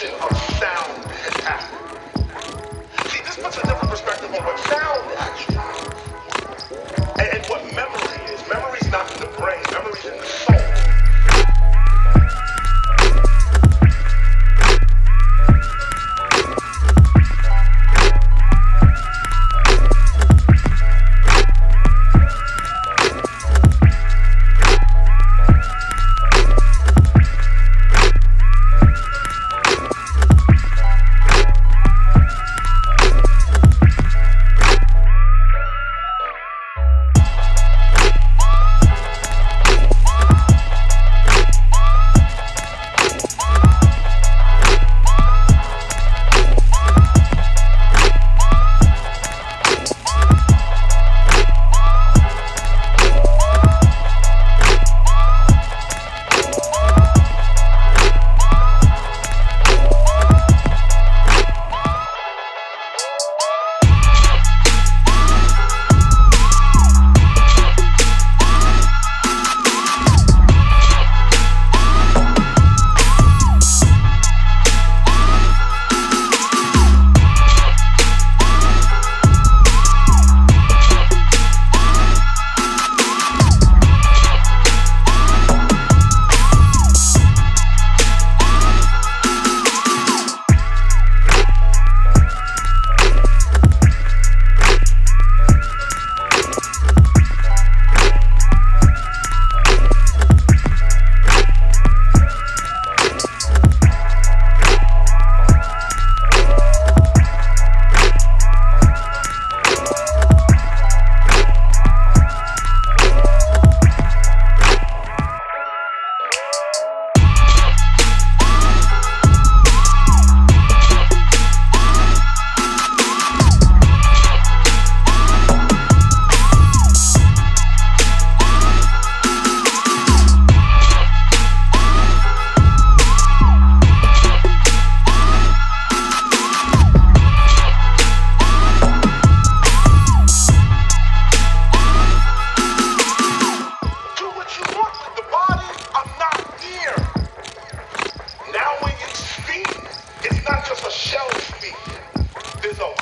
production result.